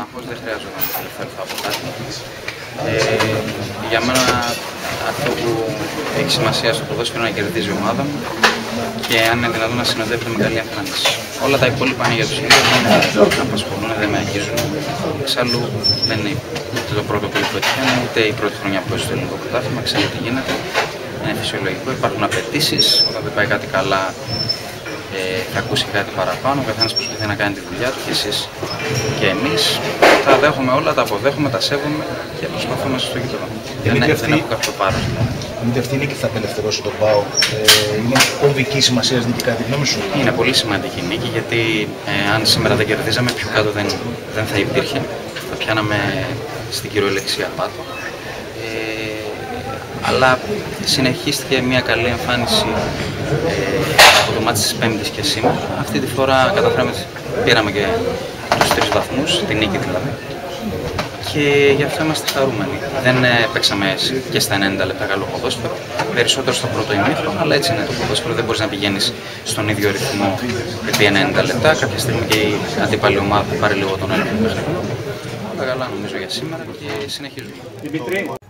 άγχος, δεν χρειάζεται να ελευθερωθώ από κάτι. Ε, για μένα αυτό που έχει σημασία στο ποδόσφαιρο είναι να κερδίζει η ομάδα μου και αν είναι δυνατόν να συνοδεύεται με καλή εμφάνιση. Όλα τα υπόλοιπα είναι για τους ίδιους, δεν με απασχολούν, δεν με αγγίζουν. Εξάλλου δεν είναι ούτε το πρώτο που πετυχαίνω, ούτε η πρώτη χρονιά που στο ελληνικό πρωτάθλημα, ξέρω τι γίνεται. Είναι φυσιολογικό, υπάρχουν απαιτήσεις. Όταν δεν πάει κάτι καλά, ε, θα ακούσει κάτι παραπάνω. Ο καθένας προσπαθεί να κάνει τη δουλειά του και εσείς και εμείς. Τα δέχομαι όλα, τα αποδέχομαι, τα σέβομαι και προσπαθούμε στο γήπεδο. Δεν, νίκη δεν αυτή- έχω κάποιο πάρο. Είναι αυτή η νίκη θα απελευθερώσει τον ΠΑΟ. Ε, είναι κομβική σημασία νίκη κατά τη γνώμη σου; Είναι πολύ σημαντική νίκη γιατί ε, αν σήμερα δεν κερδίζαμε, πιο κάτω δεν, δεν θα υπήρχε. Θα πιάναμε στην κυριολεξία πάτο. Ε, αλλά συνεχίστηκε μια καλή εμφάνιση ε, από το μάτι της Πέμπτης και σήμερα. Αυτή τη φορά καταφέραμε, πήραμε και τους τρεις βαθμούς, την νίκη δηλαδή. Και γι' αυτό είμαστε χαρούμενοι. Δεν ε, παίξαμε και στα 90 λεπτά καλό ποδόσφαιρο, περισσότερο στο πρώτο ημίχρονο, αλλά έτσι είναι το ποδόσφαιρο. Δεν μπορείς να πηγαίνεις στον ίδιο ρυθμό επί 90 λεπτά. Κάποια στιγμή και η αντίπαλη ομάδα θα πάρει λίγο τον έλεγχο του παιχνιδιού. Όλα καλά νομίζω για σήμερα και συνεχίζουμε.